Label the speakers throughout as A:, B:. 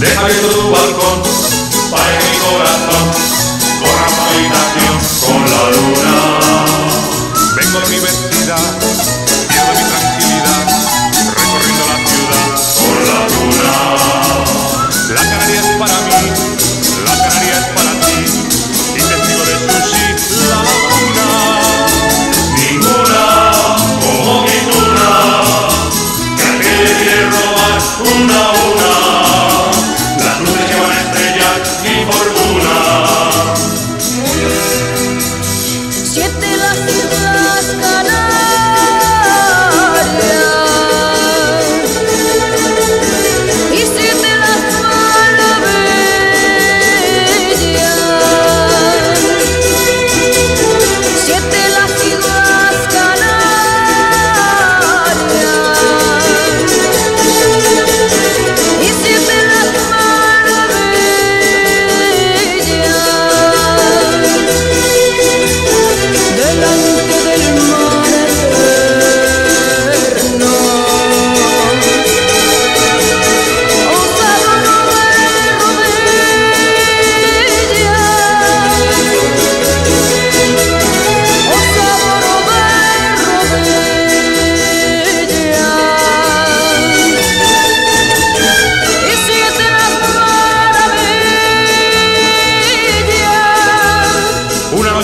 A: Deja abierto tu balcón para que mi corazón corra su habitación con la luna. Una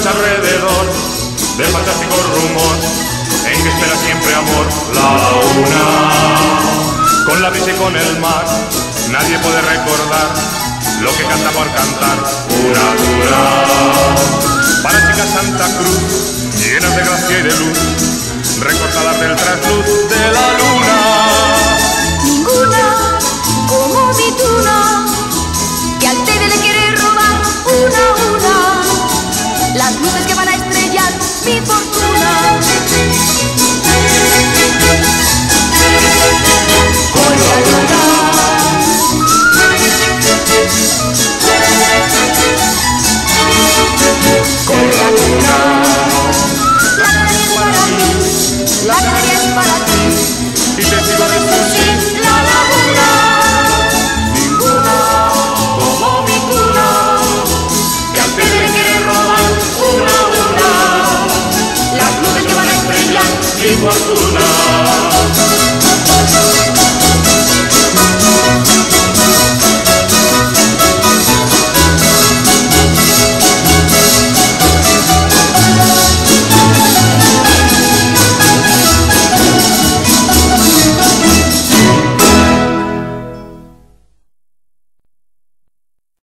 B: alrededor del fantástico rumor en que espera siempre amor la luna. Con la brisa y con el mar, nadie puede recordar lo que canta por cantar.
A: Una luna.
B: Para chicas Santa Cruz, llenas de gracia y de luz, recortadas del trasluz de